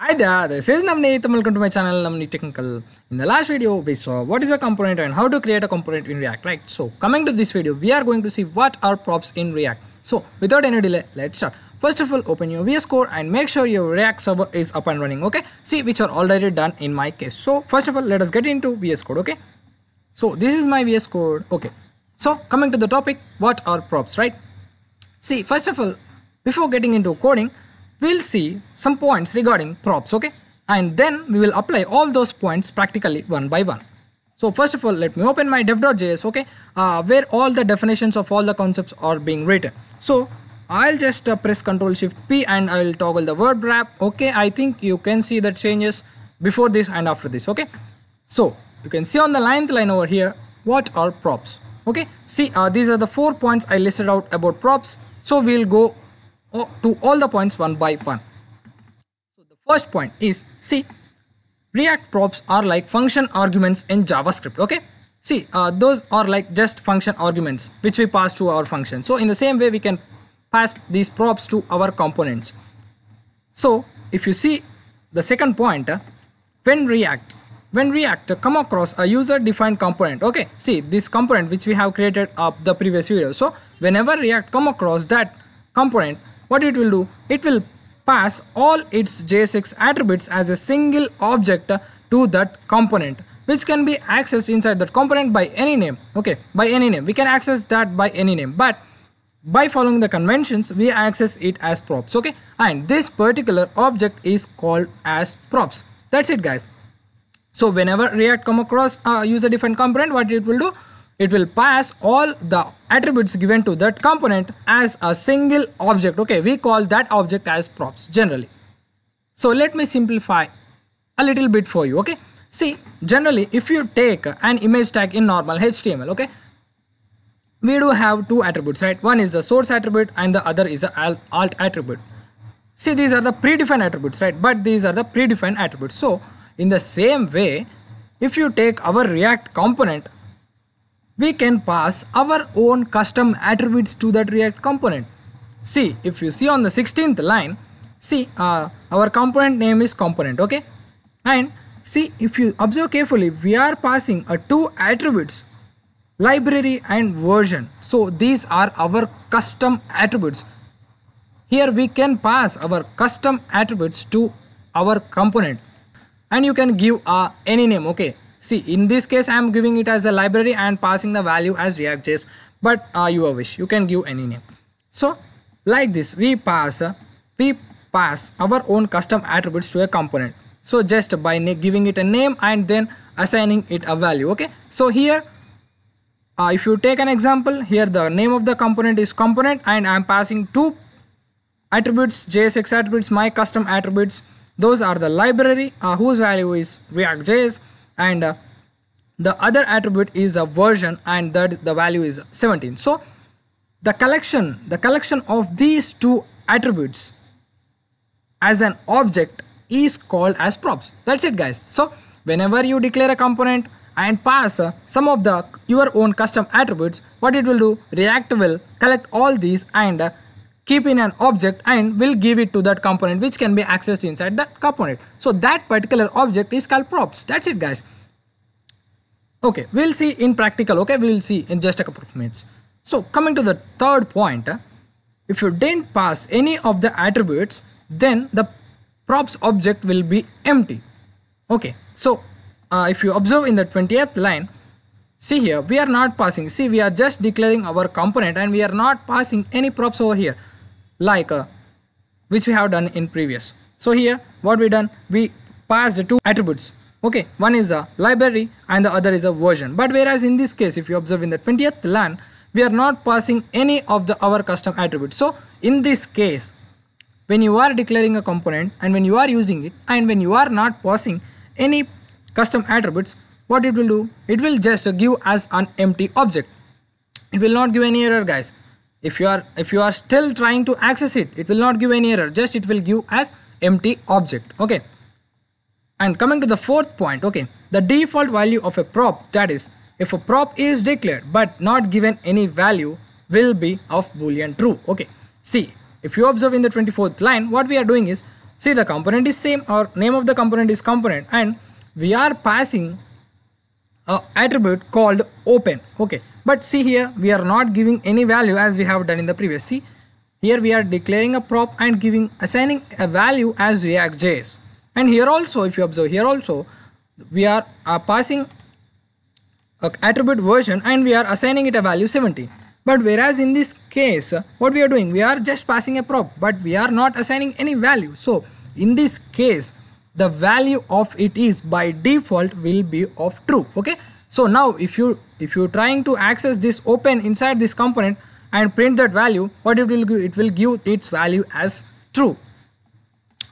Hi there, this is Navaneeth and welcome to my channel Navaneeth Technical. In the last video, we saw what is a component and how to create a component in React, right? So coming to this video, we are going to see what are props in React. So without any delay, let's start. First of all, open your VS Code and make sure your React server is up and running, okay? See, which are already done in my case. So first of all, let us get into VS Code, okay? So this is my VS Code, okay? So coming to the topic, what are props, right? See, first of all, before getting into coding, we'll see some points regarding props, okay? And then we will apply all those points practically one by one. So first of all, let me open my dev.js, okay? Uh, where all the definitions of all the concepts are being written. So I'll just uh, press Ctrl Shift P and I will toggle the word wrap. Okay, I think you can see the changes before this and after this, okay? So you can see on the ninth line over here, what are props? Okay, see, uh, these are the four points I listed out about props. So we'll go to all the points one by one. So the first point is, see, React props are like function arguments in JavaScript. Okay, see, uh, those are like just function arguments which we pass to our function. So in the same way, we can pass these props to our components. So if you see the second point, uh, when React, when React come across a user defined component, okay, see this component which we have created up the previous video. So whenever React come across that component, what it will do, it will pass all its JSX attributes as a single object to that component which can be accessed inside that component by any name. Okay by any name. We can access that by any name. But by following the conventions we access it as props. Okay? And this particular object is called as props. That's it guys. So whenever react come across a user defined component what it will do it will pass all the attributes given to that component as a single object. Okay we call that object as props generally. So let me simplify a little bit for you okay? See generally if you take an image tag in normal html okay we do have two attributes right? One is the source attribute and the other is the alt- alt attribute. See these are the predefined attributes right? But these are the predefined attributes. So in the same way if you take our react component we can pass our own custom attributes to that react component. See if you see on the 16th line see uh, our component name is component okay? And see if you observe carefully we are passing a two attributes library and version. So these are our custom attributes. Here we can pass our custom attributes to our component. And you can give uh, any name okay see in this case i am giving it as a library and passing the value as react.js but uh, your wish. You can give any name. So like this we pass uh, we pass our own custom attributes to a component. So just by giving it a name and then assigning it a value okay? So here uh, if you take an example here the name of the component is component and i'm passing two attributes jsx attributes my custom attributes. Those are the library uh, whose value is react.js and uh, the other attribute is a version and that the value is 17 so the collection the collection of these two attributes as an object is called as props. That's it guys. So whenever you declare a component and pass uh, some of the your own custom attributes what it will do? React will collect all these and uh, keep in an object and will give it to that component which can be accessed inside that component. So that particular object is called props. That's it guys. Okay we'll see in practical okay? We'll see in just a couple of minutes. So coming to the third point uh, if you didn't pass any of the attributes then the props object will be empty. Okay so uh, if you observe in the 20th line see here we are not passing. See we are just declaring our component and we are not passing any props over here like uh, which we have done in previous. So here what we done we passed two attributes. Okay one is a library and the other is a version. But whereas in this case if you observe in the 20th line we are not passing any of the our custom attributes. So in this case when you are declaring a component and when you are using it and when you are not passing any custom attributes what it will do? It will just give as an empty object. It will not give any error guys if you are if you are still trying to access it it will not give any error. Just it will give as empty object. Okay. And coming to the fourth point okay. The default value of a prop that is if a prop is declared but not given any value will be of boolean true. Okay. See if you observe in the 24th line what we are doing is see the component is same or name of the component is component and we are passing a attribute called open. Okay but see here we are not giving any value as we have done in the previous. See here we are declaring a prop and giving assigning a value as react.js and here also if you observe here also we are uh, passing a attribute version and we are assigning it a value 70 but whereas in this case what we are doing we are just passing a prop but we are not assigning any value. So in this case the value of it is by default will be of true. Okay so now if you if you're trying to access this open inside this component and print that value what it will give it will give its value as true.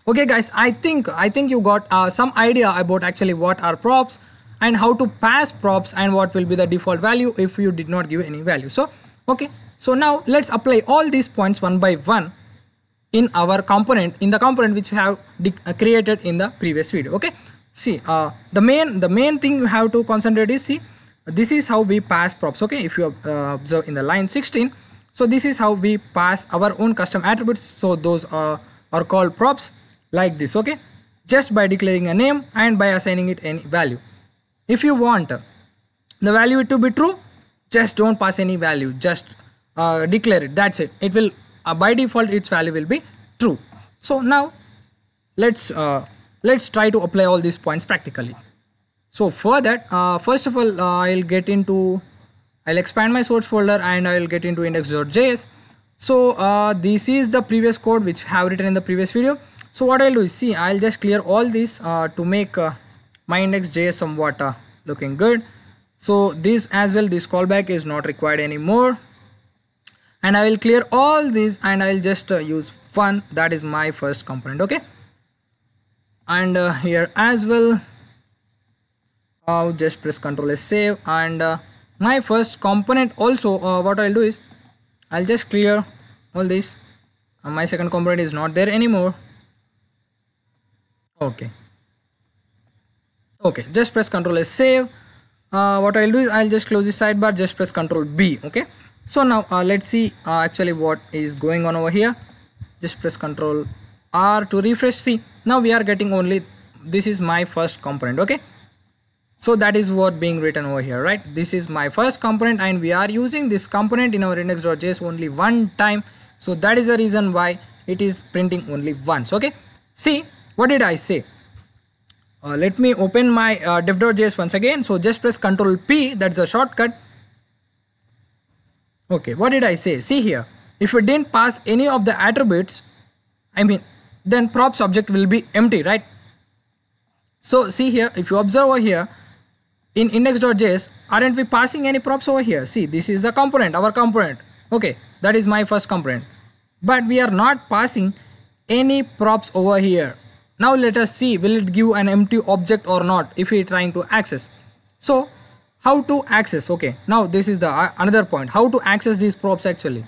Okay guys i think i think you got uh, some idea about actually what are props and how to pass props and what will be the default value if you did not give any value. So okay so now let's apply all these points one by one in our component in the component which we have uh, created in the previous video. Okay see uh, the main the main thing you have to concentrate is see this is how we pass props okay? If you uh, observe in the line 16 so this is how we pass our own custom attributes. So those are, are called props like this okay? Just by declaring a name and by assigning it any value. If you want the value to be true just don't pass any value. Just uh, declare it. That's it. It will uh, by default its value will be true. So now let's uh, let's try to apply all these points practically. So for that uh, first of all uh, i'll get into i'll expand my source folder and i'll get into index.js so uh, this is the previous code which I have written in the previous video. So what i'll do is see i'll just clear all this uh, to make uh, my index.js somewhat uh, looking good. So this as well this callback is not required anymore. And I will clear all these and I will just use one that is my first component okay and uh, here as well I'll just press ctrl s save. And uh, my first component also uh, what I'll do is I'll just clear all this. Uh, my second component is not there anymore. Okay. Okay just press ctrl s save. Uh, what I'll do is I'll just close the sidebar just press ctrl B okay? So now uh, let's see actually what is going on over here. Just press ctrl R to refresh see now we are getting only this is my first component okay? So that is what being written over here right? This is my first component and we are using this component in our index.js only one time. So that is the reason why it is printing only once okay? See what did I say? Uh, let me open my uh, dev.js once again. So just press ctrl p that's a shortcut. Okay what did i say? See here if we didn't pass any of the attributes i mean then props object will be empty right? So see here if you observe over here in index.js aren't we passing any props over here? See this is the component our component. Okay that is my first component. But we are not passing any props over here. Now let us see will it give an empty object or not if we are trying to access. So how to access? Okay now this is the uh, another point. How to access these props actually.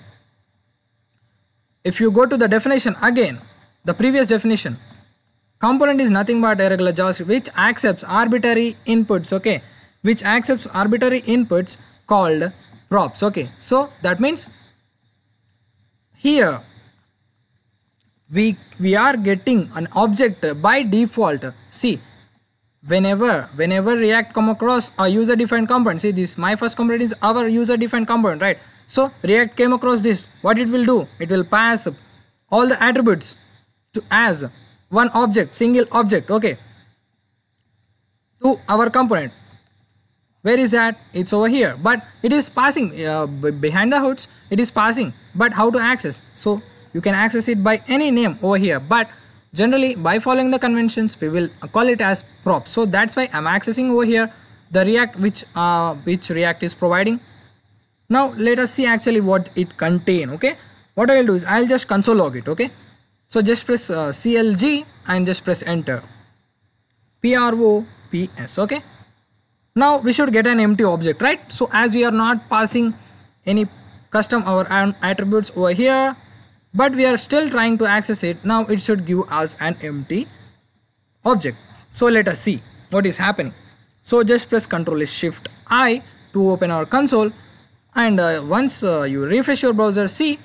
If you go to the definition again the previous definition. Component is nothing but a regular JavaScript which accepts arbitrary inputs okay? Which accepts arbitrary inputs called props okay? So that means here we we are getting an object by default. See whenever whenever react come across a user defined component see this my first component is our user defined component right? So react came across this. What it will do? It will pass all the attributes to as one object single object okay. To our component. Where is that? It's over here. But it is passing uh, behind the hoods it is passing. But how to access? So you can access it by any name over here. But generally by following the conventions we will call it as props so that's why i'm accessing over here the react which uh, which react is providing. Now let us see actually what it contain okay? What i'll do is i'll just console log it okay so just press uh, clg and just press enter. Pro ps okay? Now we should get an empty object right? So as we are not passing any custom our attributes over here but we are still trying to access it now it should give us an empty object. So let us see what is happening. So just press ctrl shift i to open our console and uh, once uh, you refresh your browser see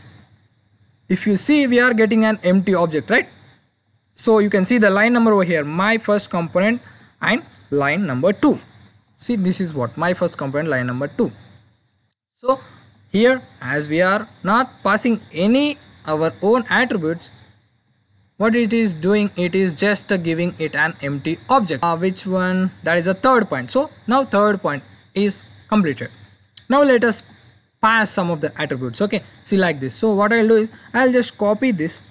if you see we are getting an empty object right? So you can see the line number over here my first component and line number 2 see this is what my first component line number 2 so here as we are not passing any our own attributes what it is doing it is just giving it an empty object. Uh, which one? That is a third point. So now third point is completed. Now let us pass some of the attributes. Okay see like this. So what i'll do is i'll just copy this.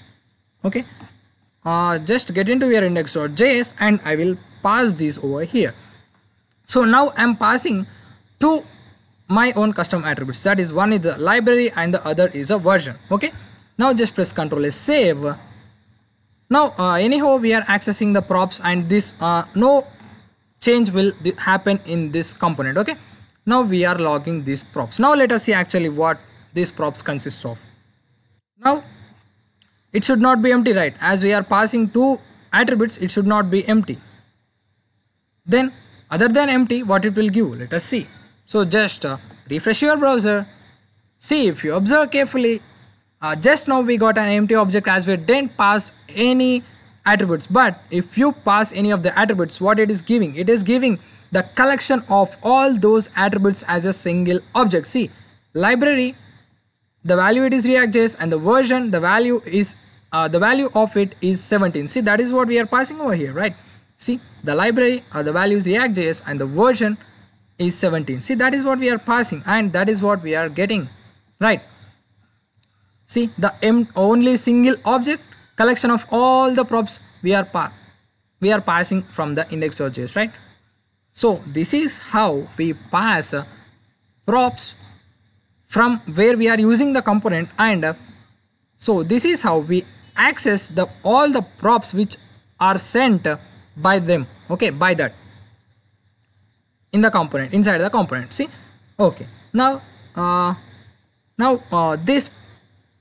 Okay uh, just get into your index.js and I will pass this over here. So now I'm passing two my own custom attributes. That is one is the library and the other is a version. Okay now just press ctrl s save. Now uh, anyhow we are accessing the props and this uh, no change will happen in this component. Okay now we are logging these props. Now let us see actually what these props consists of. Now it should not be empty right? As we are passing two attributes it should not be empty. Then other than empty what it will give? Let us see. So just uh, refresh your browser. See if you observe carefully. Uh, just now we got an empty object as we didn't pass any attributes. But if you pass any of the attributes what it is giving? It is giving the collection of all those attributes as a single object. See library the value it is react.js and the version the value is uh, the value of it is 17 see that is what we are passing over here right? See the library uh, the value is react.js and the version is 17 see that is what we are passing and that is what we are getting right? See the m only single object collection of all the props we are we are passing from the index.js right? So this is how we pass uh, props from where we are using the component and uh, so this is how we access the all the props which are sent by them okay by that. In the component inside the component see? Okay. Now uh, now uh, this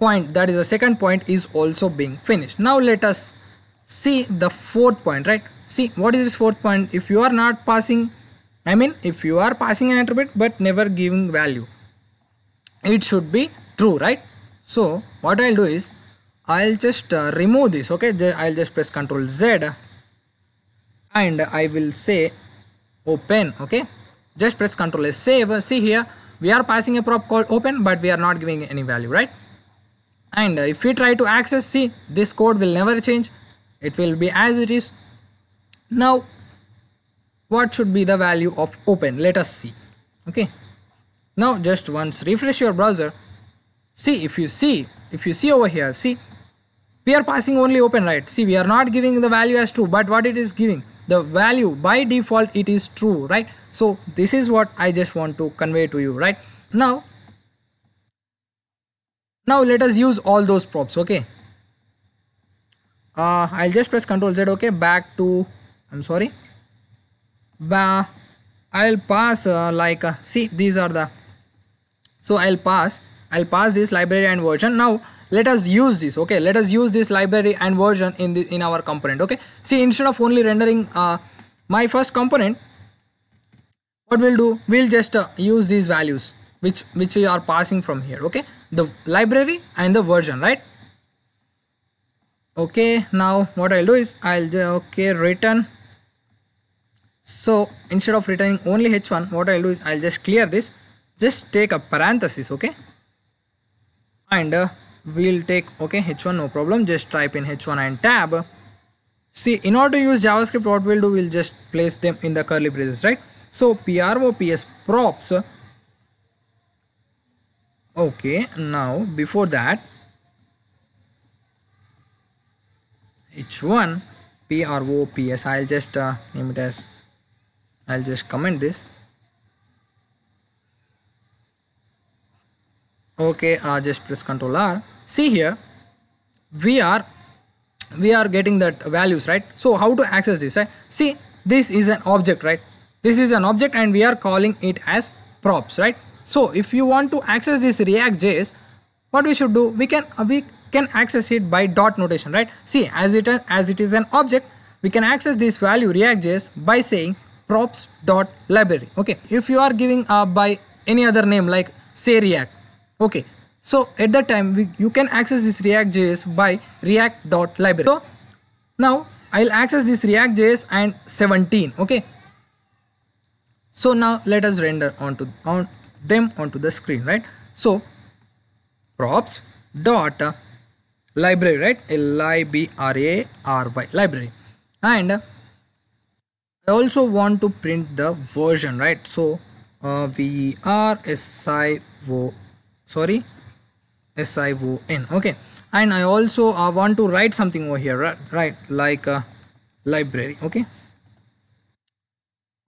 point that is the second point is also being finished. Now let us see the fourth point right? See what is this fourth point? If you are not passing i mean if you are passing an attribute but never giving value it should be true right? So what i'll do is i'll just uh, remove this okay? I'll just press ctrl z and i will say open okay? Just press ctrl s save. See here we are passing a prop called open but we are not giving any value right and if we try to access see this code will never change. It will be as it is. Now what should be the value of open? Let us see. Okay. Now just once refresh your browser. See if you see if you see over here see we are passing only open right? See we are not giving the value as true but what it is giving? The value by default it is true right? So this is what i just want to convey to you right? Now now let us use all those props okay? Uh, i'll just press ctrl z okay? Back to i'm sorry. I'll pass uh, like uh, see these are the so i'll pass i'll pass this library and version. Now let us use this okay? Let us use this library and version in the in our component okay? See instead of only rendering uh, my first component what we'll do? We'll just uh, use these values which which we are passing from here okay the library and the version right? Okay now what i'll do is i'll do okay return. So instead of returning only h1 what i'll do is i'll just clear this. Just take a parenthesis okay? And uh, we'll take okay h1 no problem. Just type in h1 and tab. See in order to use javascript what we'll do we'll just place them in the curly braces right? So props props okay now before that h1 props i'll just uh, name it as i'll just comment this. Okay uh, just press ctrl r. See here we are we are getting that values right? So how to access this right? See this is an object right? This is an object and we are calling it as props right so if you want to access this react.js what we should do we can uh, we can access it by dot notation right? See as it as it is an object we can access this value react.js by saying props dot library. Okay if you are giving uh, by any other name like say react. Okay so at that time we, you can access this react.js by react.library so now I'll access this React.js and 17 okay? So now let us render onto on them onto the screen right? So props dot library right? L i b r a r y library. And I also want to print the version right? So uh, v r s i o sorry s i o n okay. And I also uh, want to write something over here right, right like a library okay.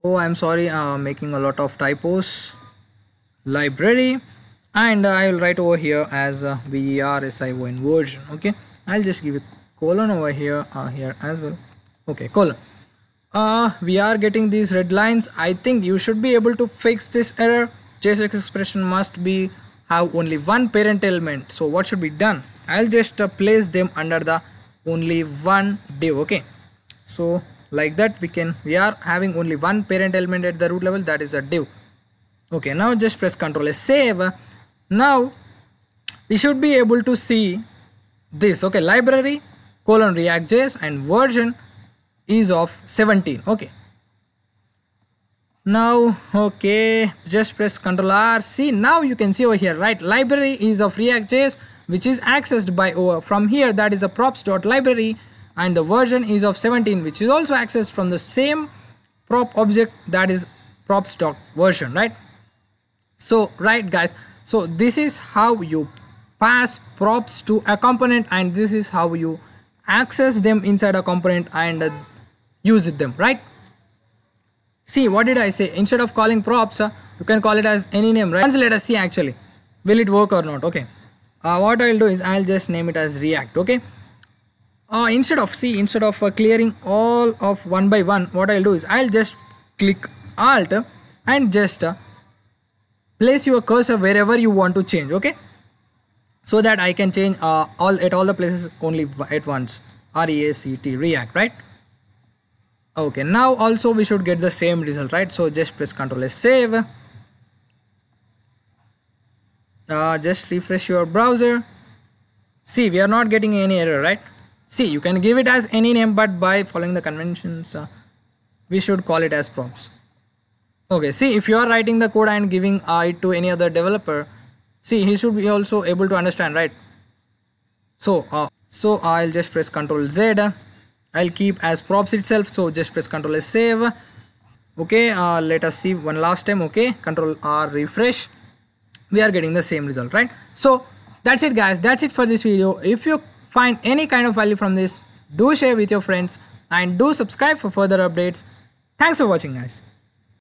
Oh I'm sorry uh, making a lot of typos library and I will write over here as uh, VRSION version okay? I'll just give a colon over here uh, here as well. Okay colon. Uh, we are getting these red lines. I think you should be able to fix this error. JSX expression must be have only one parent element. So what should be done? I'll just uh, place them under the only one div okay? So like that we can we are having only one parent element at the root level that is a div okay now just press ctrl s save. Now we should be able to see this. Okay library colon react.js and version is of 17 okay. Now okay just press ctrl r see now you can see over here right? Library is of react.js which is accessed by over from here that is a props.library and the version is of 17 which is also accessed from the same prop object that is props.version right so right guys. So this is how you pass props to a component and this is how you access them inside a component and uh, use them right? See what did i say? Instead of calling props uh, you can call it as any name right? Once let us see actually. Will it work or not? Okay. Uh, what I'll do is I'll just name it as react okay? Uh, instead of see instead of uh, clearing all of one by one what I'll do is I'll just click alt and just uh, place your cursor wherever you want to change okay? So that I can change uh, all at all the places only at once. R-E-A-C-T react right? Okay now also we should get the same result right? So just press ctrl s save. Uh, just refresh your browser. See we are not getting any error right? See you can give it as any name but by following the conventions uh, we should call it as props okay see if you are writing the code and giving it to any other developer see he should be also able to understand right? So uh, so i'll just press ctrl z. I'll keep as props itself so just press ctrl s save. Okay uh, let us see one last time okay? Control r refresh. We are getting the same result right? So that's it guys. That's it for this video. If you find any kind of value from this do share with your friends and do subscribe for further updates. Thanks for watching guys